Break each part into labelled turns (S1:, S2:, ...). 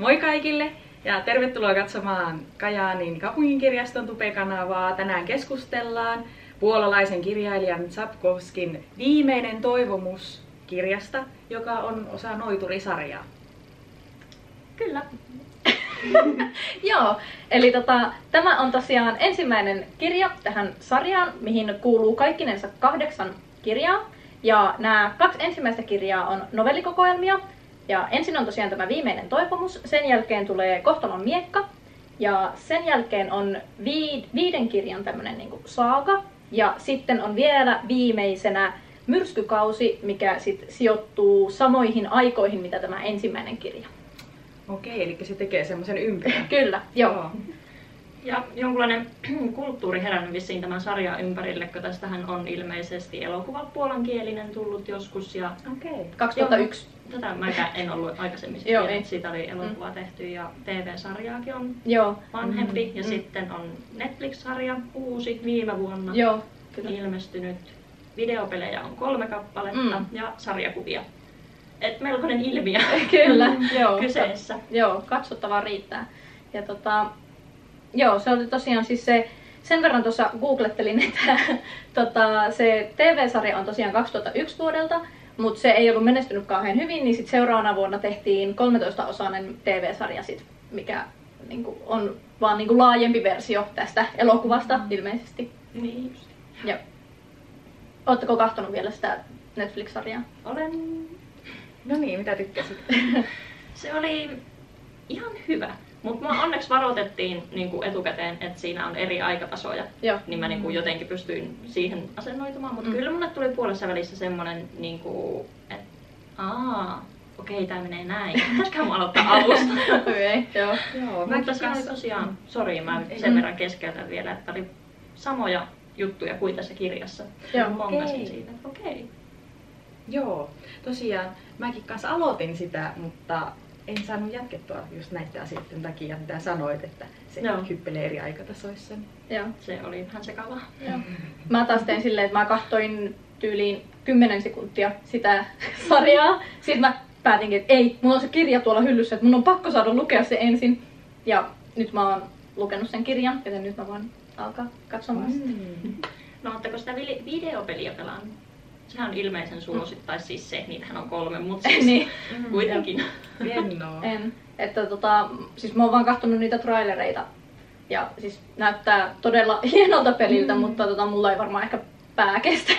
S1: Moi kaikille ja tervetuloa katsomaan Kajaanin kaupunginkirjaston Tupe-kanavaa. Tänään keskustellaan puolalaisen kirjailijan Sapkovskin viimeinen toivomus kirjasta, joka on osa Noiturisarjaa.
S2: Kyllä. Joo, eli tota, tämä on tosiaan ensimmäinen kirja tähän sarjaan, mihin kuuluu kaikkinensa kahdeksan kirjaa. Ja nämä kaksi ensimmäistä kirjaa on novellikokoelmia. Ja ensin on tosiaan tämä viimeinen toivomus, sen jälkeen tulee Kohtalon miekka. Ja sen jälkeen on viid, viiden kirjan tämmöinen niin saaga. Ja sitten on vielä viimeisenä myrskykausi, mikä sit sijoittuu samoihin aikoihin, mitä tämä ensimmäinen kirja.
S1: Okei, eli se tekee semmoisen ympärän.
S2: Kyllä, joo. joo.
S3: Ja jonkunlainen kulttuuri herännyt vissiin tämän sarjan ympärille, kun tästähän on ilmeisesti elokuva puolankielinen tullut joskus. Ja
S2: okay. 2001.
S3: Joo, tätä mä en ollut aikaisemmin Joo, ei. Siitä oli elokuva mm. tehty ja TV-sarjaakin on Joo. vanhempi. Mm. Ja mm. sitten on Netflix-sarja, uusi, viime vuonna Joo, kyllä. ilmestynyt. Videopelejä on kolme kappaletta mm. ja sarjakuvia. Et melkoinen ilmiö
S2: kyllä, joo,
S3: kyseessä.
S2: Joo, katsottavaa riittää. Ja tota, Joo, se oli tosiaan siis se, sen verran tuossa googlettelin, että tota, se TV-sarja on tosiaan 2001 vuodelta, mutta se ei ollut menestynyt kauhean hyvin, niin sitten seuraavana vuonna tehtiin 13-osainen TV-sarja, sit, mikä niinku, on vaan niinku, laajempi versio tästä elokuvasta mm. ilmeisesti.
S3: Niin just.
S2: Joo. Oletteko kahtonut vielä sitä Netflix-sarjaa?
S3: Olen.
S1: No niin, mitä tykkäsit?
S3: se oli ihan hyvä. Mutta mua onneksi varoitettiin niin kuin etukäteen, että siinä on eri aikatasoja. Joo. Niin mä niin kuin jotenkin pystyin siihen asennoitumaan. Mutta mm. kyllä mulle tuli puolessa välissä semmoinen, niin kuin, että aa, okei, tämä menee näin. Pitäisikö mä aloittaa alusta?
S2: okay, joo.
S3: joo Mutta siinä oli tosiaan, sori mä sen verran keskeytän vielä, että oli samoja juttuja kuin tässä kirjassa. Joo, okei. Okay. siitä. Okei. Okay.
S1: Joo, tosiaan mäkin kanssa aloitin sitä, mutta en saanut jatkettua just näiden asioiden takia, mitä sanoit, että se Joo. hyppelee eri aikatasoissa.
S3: Joo, se oli vähän sekavaa. Joo.
S2: Mä taas tein silleen, että mä kahtoin tyyliin 10 sekuntia sitä sarjaa. Sitten mä päätinkin, että ei, mulla on se kirja tuolla hyllyssä, että mun on pakko saada lukea se ensin. Ja nyt mä oon lukenut sen kirjan, joten nyt mä voin alkaa katsomaan mm. sitä.
S3: No ootteko sitä videopeliä pelannut? Sehän on ilmeisen suosittu, tai siis se, niitähän on kolme, mutta siis niin. kuitenkin.
S1: Hienoa.
S2: En. Että tota, siis mä oon vaan katsonut niitä trailereita ja siis näyttää todella hienolta peliltä, mm. mutta tota, mulla ei varmaan ehkä pää kestä.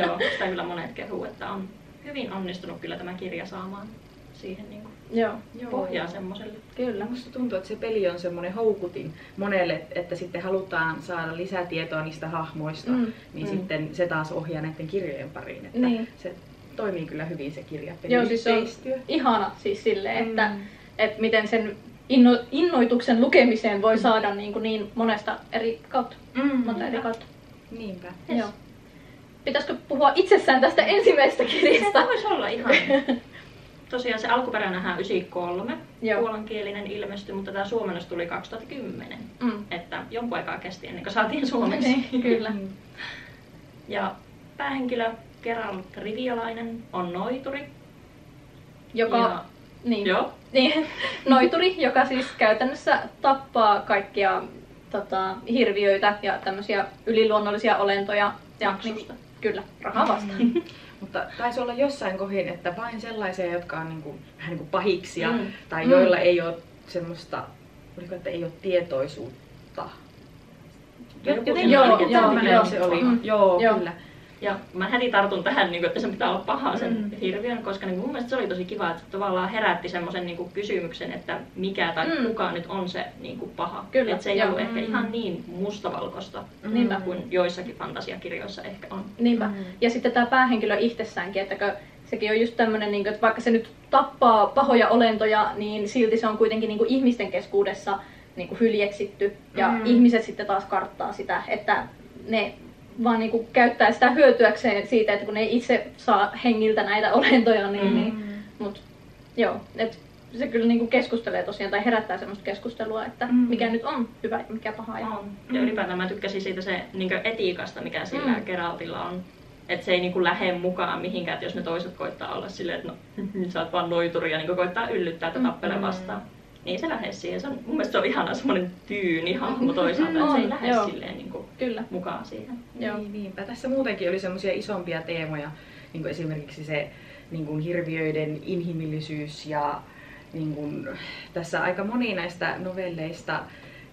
S3: Joo, sitä kyllä monet kehuu, että on hyvin onnistunut kyllä tämä kirja saamaan siihen niin kuin Joo. pohjaa semmoiselle.
S1: Kyllä. Musta tuntuu, että se peli on semmoinen houkutin monelle, että sitten halutaan saada lisätietoa niistä hahmoista, mm. niin mm. sitten se taas ohjaa näiden kirjojen pariin. Että niin. se toimii kyllä hyvin se kirja.
S2: Joo, siis se on ihana siis silleen, mm. että, että miten sen inno, innoituksen lukemiseen voi saada niin, kuin niin monesta eri kautta. Mm. Monta eri kautta.
S1: Niinpä.
S2: Yes. Joo. Pitäisikö puhua itsessään tästä ensimmäisestä kirjasta?
S3: Se voisi olla ihan. tosiaan se alkuperäinenhän 93 Joo. puolankielinen ilmestyi, mutta tämä suomennos tuli 2010. Mm. Että jonkun aikaa kesti ennen kuin saatiin suomeksi.
S2: Niin, kyllä.
S3: ja päähenkilö Geralt Riviolainen on noituri.
S2: Joka, ja, niin, joo. Niin, noituri, joka siis käytännössä tappaa kaikkia tota, hirviöitä ja tämmöisiä yliluonnollisia olentoja. Ja, niin, kyllä, rahaa vastaan.
S1: Mutta taisi olla jossain kohin, että vain sellaisia, jotka on niin kuin, vähän niin kuin pahiksia mm. tai mm. joilla ei ole semmoista, oliko, että ei ole tietoisuutta.
S2: Jotenkin joo, joo, joo,
S1: joo, se oli. Mm. Joo, joo, kyllä.
S3: Ja mä heti tartun tähän, niin kuin, että sen pitää olla paha sen mm. hirviön, koska niin kuin, mun mielestä se oli tosi kiva, että tavallaan herätti semmoisen niin kysymyksen, että mikä tai mm. kuka nyt on se niin kuin, paha. Kyllä. Että se ei Joo. ollut mm. ehkä ihan niin mustavalkoista mm. kuin joissakin fantasiakirjoissa ehkä on.
S2: Niinpä. Mm. Ja sitten tämä päähenkilö itsessäänkin, että sekin on just tämmöinen, niin että vaikka se nyt tappaa pahoja olentoja, niin silti se on kuitenkin niin kuin ihmisten keskuudessa niin kuin hyljeksitty. Ja mm. ihmiset sitten taas karttaa sitä, että ne vaan niinku käyttää sitä hyötyäkseen siitä, että kun ne itse saa hengiltä näitä olentoja, niin, mm. niin mut, joo, et se kyllä niinku keskustelee tosiaan tai herättää semmoista keskustelua, että mm. mikä nyt on hyvä ja mikä paha. Ja,
S3: on. ja ylipäätään mä tykkäsin siitä se niinku etiikasta, mikä sillä mm. Geraltilla on. Että se ei niinku lähde mukaan mihinkään, että jos ne toiset koittaa olla silleen, että no sä oot vaan noituri ja niinku koittaa yllyttää tätä mm. tappele vastaan. Niin se lähde siihen. Se on, mun mielestä se on ihana semmoinen tyyni hahmo toisaalta, että se ei lähde joo. silleen niin kuin Kyllä. mukaan siihen.
S1: Joo. Niin, niinpä. Tässä muutenkin oli semmoisia isompia teemoja, niin kuin esimerkiksi se niin kuin hirviöiden inhimillisyys ja niin kuin, tässä aika moni näistä novelleista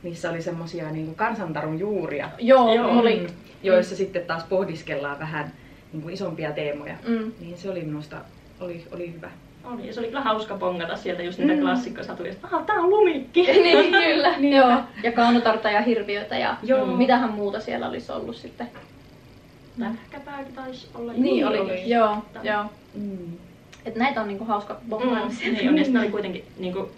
S1: niissä oli semmoisia niin kansantarun juuria.
S2: Joo, Joo. oli. Mm.
S1: Joissa mm. sitten taas pohdiskellaan vähän niin kuin isompia teemoja. Mm. Niin se oli minusta oli, oli hyvä.
S3: Oli, ja se oli kyllä hauska pongata sieltä just niitä mm. klassikkosatuja, että tää on lumikki.
S2: niin, kyllä. Joo. Ja kaunotarta ja hirviötä ja Joo. mitähän muuta siellä olisi ollut sitten.
S3: Tähkäpääkin taisi olla.
S2: Niin oli, oli. joo. joo. Mm. Et näitä on niinku hauska bongailla mm.
S3: Niin on, ja ne oli kuitenkin niinku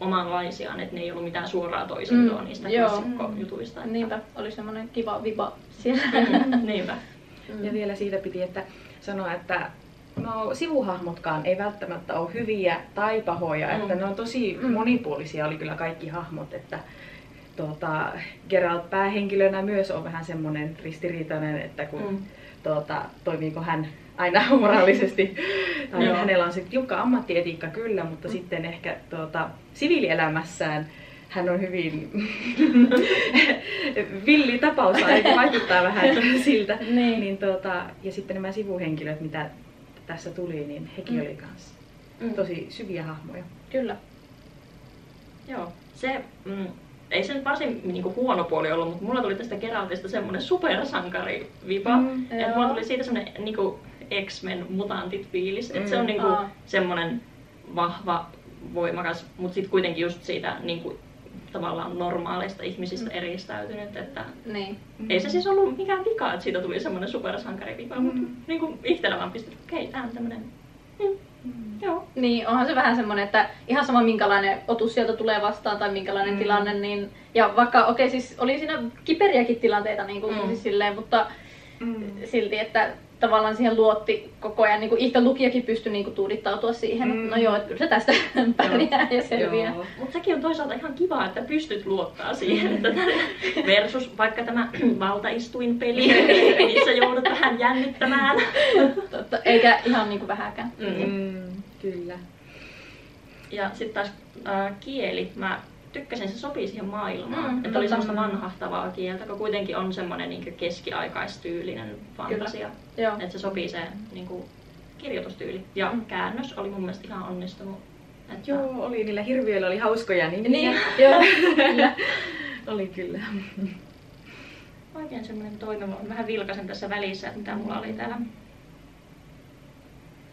S3: omanlaisiaan, että ne ei ollut mitään suoraa toisintoa mm. niistä klassikkojutuista. Että...
S2: Niinpä, oli semmoinen kiva viba siellä.
S3: Niinpä.
S1: Mm. Ja vielä siitä piti, että sanoa, että no, sivuhahmotkaan ei välttämättä ole hyviä tai pahoja, mm. että ne on tosi mm. monipuolisia oli kyllä kaikki hahmot, että tuota, Geralt päähenkilönä myös on vähän semmoinen ristiriitainen, että kun mm. tuota, toimiiko hän aina moraalisesti. Tai hänellä on se tiukka ammattietiikka kyllä, mutta mm. sitten ehkä tuota, siviilielämässään hän on hyvin villi tapaus, vaikuttaa vähän siltä. niin. niin tuota, ja sitten nämä sivuhenkilöt, mitä tässä tuli, niin hekin mm. oli kanssa mm. tosi syviä hahmoja.
S2: Kyllä.
S3: Joo, se, mm, ei sen varsin niinku, huono puoli ollut, mutta mulla tuli tästä Geraltista semmoinen supersankari-vipa. Mm, että mulla tuli siitä semmoinen niinku, X-Men mutantit fiilis. Että mm. se on niinku, semmoinen vahva, voimakas, mutta sitten kuitenkin just siitä niinku, tavallaan normaaleista ihmisistä mm. eristäytynyt, että niin. ei se siis ollut mikään vika, että siitä tuli semmoinen supersankarivipa, mm. mutta niin kuin itsellä vaan pistin, okei, okay, tää on tämmönen mm.
S2: Mm. Joo. Niin, onhan se vähän semmoinen, että ihan sama minkälainen otus sieltä tulee vastaan tai minkälainen mm. tilanne, niin ja vaikka okei okay, siis oli siinä kiperiäkin tilanteita niin kuin, mm. siis silleen, mutta mm. silti, että tavallaan siihen luotti koko ajan. Niin kuin itse lukijakin pystyi niin kuin tuudittautua siihen, mm. no joo, että kyllä se tästä pärjää ja selviää.
S3: Mutta sekin on toisaalta ihan kiva, että pystyt luottaa siihen. Että versus vaikka tämä valtaistuinpeli, missä joudut vähän jännittämään.
S2: Totta, eikä ihan niin kuin vähäkään.
S1: Mm. Mm, kyllä.
S3: Ja sitten taas äh, kieli. Mä tykkäsin, se sopii siihen maailmaan. Mm, että oli semmoista vanhahtavaa kieltä, kun kuitenkin on semmoinen niin keskiaikaistyylinen fantasia. Että se sopii se niin kuin, kirjoitustyyli. Ja mm. käännös oli mun mielestä ihan onnistunut.
S1: Että... Joo, oli. Niillä hirviöillä oli hauskoja nimiä.
S2: Niin, joo,
S1: kyllä. oli kyllä.
S3: Oikein semmoinen toimiva. Vähän vilkaisen tässä välissä, että mitä mulla oli täällä.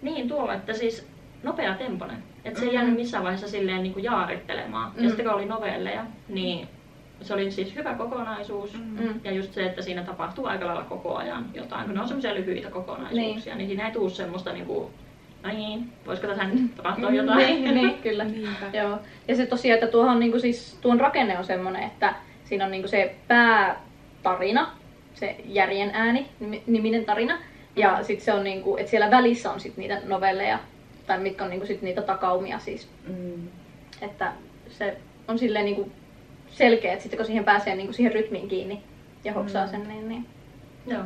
S3: Niin, tuolla, että siis nopea temponen. Että se ei jäänyt missään vaiheessa silleen niin kuin jaarittelemaan. Mm. Ja sitten kun oli novelleja, niin se oli siis hyvä kokonaisuus. Mm. Ja just se, että siinä tapahtuu aika lailla koko ajan jotain. Kun ne on semmoisia lyhyitä kokonaisuuksia, niin, niin siinä ei tule semmoista niin kuin, no niin, voisiko tässä nyt tapahtua mm, jotain?
S2: niin, niin, kyllä. Joo. Ja se tosiaan, että tuohon, niin kuin siis, tuon rakenne on semmoinen, että siinä on niin kuin se päätarina, se järjen ääni, niminen tarina. Ja sitten se on niin kuin, että siellä välissä on sitten niitä novelleja tai mitkä on niinku sit niitä takaumia siis. Mm. Että se on silleen niinku selkeä, että sitten kun siihen pääsee niinku siihen rytmiin kiinni ja hoksaa mm. sen, niin, niin...
S3: Joo,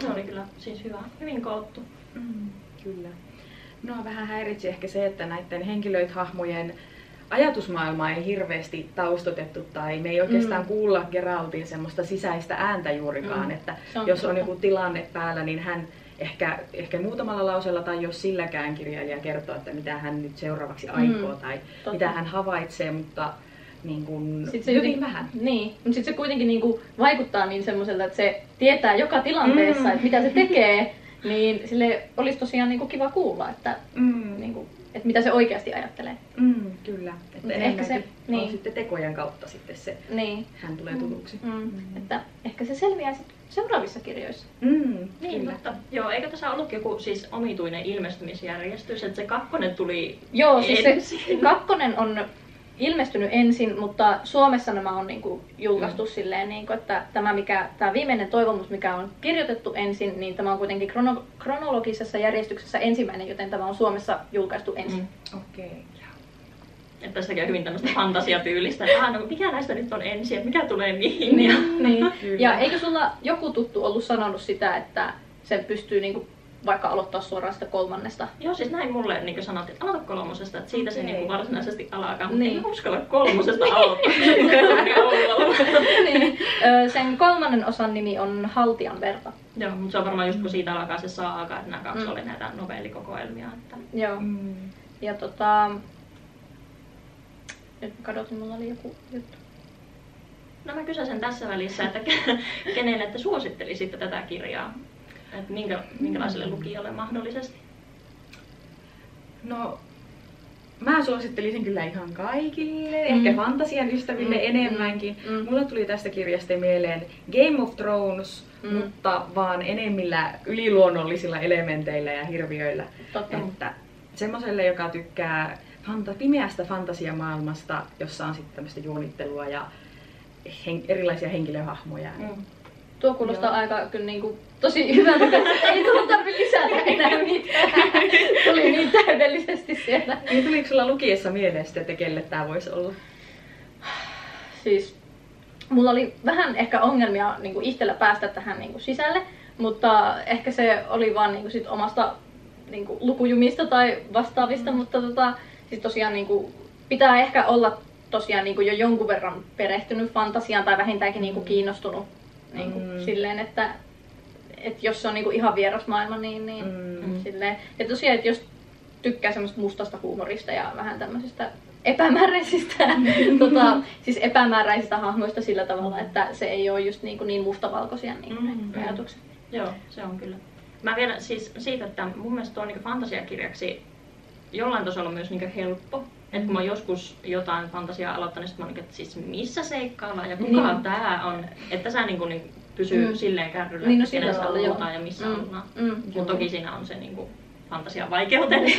S3: se oli kyllä siis hyvä, hyvin koottu.
S1: Mm, kyllä. No vähän häiritsi ehkä se, että näiden henkilöithahmojen ajatusmaailmaa ei hirveästi taustotettu tai me ei oikeastaan mm. kuulla Geraltin semmoista sisäistä ääntä juurikaan, mm. että on jos on joku tilanne päällä, niin hän ehkä, ehkä muutamalla lauseella tai jos silläkään kirjailija kertoo, että mitä hän nyt seuraavaksi mm, aikoo mm, tai totta. mitä hän havaitsee, mutta niin kuin,
S2: sit se hyvin joten, vähän. Niin, mutta sitten se kuitenkin niin kuin vaikuttaa niin semmoiselta, että se tietää joka tilanteessa, mm. että mitä se tekee, niin sille olisi tosiaan niin kuin kiva kuulla, että mm. Että mitä se oikeasti ajattelee.
S1: Mm, kyllä. Että ehkä se niin. sitten tekojen kautta sitten se, niin. hän tulee tutuksi. Mm.
S2: Mm. Että ehkä se selviää sitten seuraavissa kirjoissa.
S3: Mm, niin, kyllä. mutta joo, eikö tässä ollut joku siis omituinen ilmestymisjärjestys, että se kakkonen tuli
S2: Joo, siis ensin. se kakkonen on ilmestynyt ensin, mutta Suomessa nämä on niin kuin julkaistu mm. silleen, niin kuin, että tämä, mikä, tämä viimeinen toivomus, mikä on kirjoitettu ensin, niin tämä on kuitenkin krono, kronologisessa järjestyksessä ensimmäinen, joten tämä on Suomessa julkaistu ensin.
S1: Mm. Okei. Okay.
S3: Että tässä käy hyvin tämmöistä fantasiatyylistä, että no, mikä näistä nyt on ensin, että mikä tulee mihin. Niin,
S2: niin. ja eikö sulla joku tuttu ollut sanonut sitä, että sen pystyy niinku vaikka aloittaa suoraan sitä kolmannesta.
S3: Joo, siis näin mulle niin sanottiin, että aloita kolmosesta, että siitä okay. se niin varsinaisesti alkaa, mutta niin. en uskalla kolmosesta aloittaa.
S2: niin. Sen kolmannen osan nimi on Haltian verta.
S3: Joo, mutta se on varmaan just kun siitä alkaa se saaga, että nämä kaksi mm. oli näitä novellikokoelmia. Että...
S2: Joo. Mm. Ja tota... Nyt kadotin, mulla oli joku juttu.
S3: No mä kysäsen tässä välissä, että kenelle te suosittelisitte tätä kirjaa? Että minkä, minkälaiselle lukijalle mahdollisesti?
S1: No, mä suosittelisin kyllä ihan kaikille, mm. ehkä fantasian ystäville mm. enemmänkin. Mm. Mulla tuli tästä kirjasta mieleen Game of Thrones, mm. mutta vaan enemmillä yliluonnollisilla elementeillä ja hirviöillä. Totta. Että semmoiselle, joka tykkää fanta- pimeästä fantasiamaailmasta, jossa on sitten tämmöistä juonittelua ja hen- erilaisia henkilöhahmoja. Mm.
S2: Tuo kuulostaa Joo. aika kyllä niin kuin, tosi hyvältä, että ei tullut tarvitse lisätä enää mitään. Tuli niin täydellisesti siellä.
S1: Niin tuliko sulla lukiessa mieleen sitten, että kelle tämä voisi olla?
S2: Siis mulla oli vähän ehkä ongelmia niin kuin itsellä päästä tähän niin kuin sisälle, mutta ehkä se oli vaan niin kuin sit omasta niin kuin lukujumista tai vastaavista, mm. mutta tota, siis tosiaan niin kuin, pitää ehkä olla tosiaan niin kuin jo jonkun verran perehtynyt fantasiaan tai vähintäänkin niin kuin kiinnostunut niin kuin mm. silleen, että, että jos se on niin kuin ihan vieras maailma, niin, niin mm. silleen. Ja tosiaan, että jos tykkää semmoista mustasta huumorista ja vähän tämmöisistä epämääräisistä, tota, siis epämääräisistä hahmoista sillä tavalla, että se ei ole just niin, kuin niin mustavalkoisia niin mm. ajatukset.
S3: Joo, se on kyllä. Mä vielä siis siitä, että mun mielestä tuo niin fantasiakirjaksi jollain tasolla myös niin helppo. Että kun mä joskus jotain fantasiaa aloittanut, niin mä olin, että siis missä seikkaillaan ja kuka niin. tää on. Että sä niin kuin, niin pysyy mm. silleen kärryllä, niin, no, että kenessä ollaan ja missä mm. ollaan. Mm. Mutta toki siinä on se niin kuin, fantasian vaikeuteni.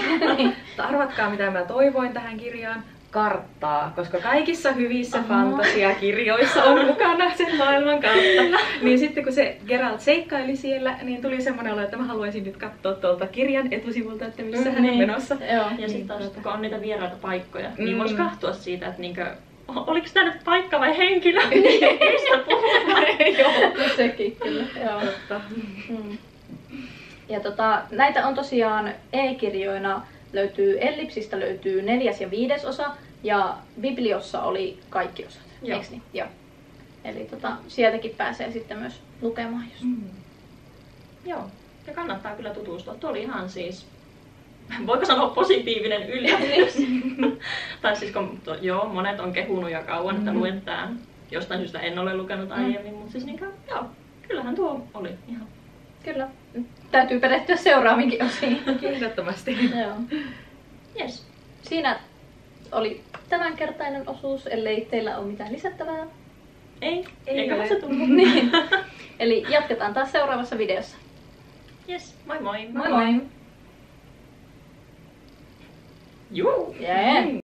S1: Arvatkaa mitä mä toivoin tähän kirjaan karttaa, koska kaikissa hyvissä Aha. fantasiakirjoissa on mukana sen maailman kartta. niin sitten kun se Geralt seikkaili siellä, niin tuli semmoinen olo, että mä haluaisin nyt katsoa tuolta kirjan etusivulta, että missä mm, hän on niin. menossa.
S3: Joo. Ja niin, sitten taas, tuota. kun on niitä vieraita paikkoja, niin mm. niin voisi katsoa siitä, että niinkö, oliko tämä nyt paikka vai henkilö? Mistä puhutaan?
S2: Joo, sekin kyllä. Joo. Totta. Mm. Ja tota, näitä on tosiaan e-kirjoina löytyy Ellipsistä löytyy neljäs ja viides osa ja Bibliossa oli kaikki osat, Joo. Niin? Joo. Eli tota, sieltäkin pääsee sitten myös lukemaan. Jos... Mm.
S3: Joo, ja kannattaa kyllä tutustua. Tuo oli ihan siis, voiko sanoa positiivinen yllätys. tai siis kun, to, joo, monet on kehunut jo kauan, että mm. luen tämän. Jostain syystä en ole lukenut mm. aiemmin, mm. mutta siis niin kuin, joo, kyllähän tuo oli ihan.
S2: Kyllä. Täytyy perehtyä seuraavinkin osiin.
S1: Ehdottomasti.
S2: joo. Yes. Siinä oli tämänkertainen osuus, ellei teillä ole mitään lisättävää.
S3: Ei, ei eikä se tullut.
S2: niin. Eli jatketaan taas seuraavassa videossa.
S3: Yes, moi moi!
S2: Moi moi! moi.
S3: Juu!
S2: Yeah.